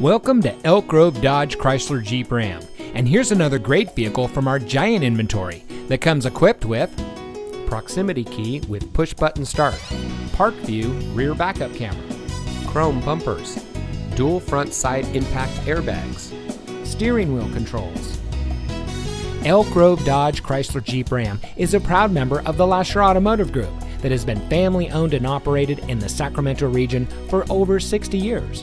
Welcome to Elk Grove Dodge Chrysler Jeep Ram. And here's another great vehicle from our giant inventory that comes equipped with proximity key with push button start, park view rear backup camera, chrome bumpers, dual front side impact airbags, steering wheel controls. Elk Grove Dodge Chrysler Jeep Ram is a proud member of the Lasher Automotive Group that has been family owned and operated in the Sacramento region for over 60 years.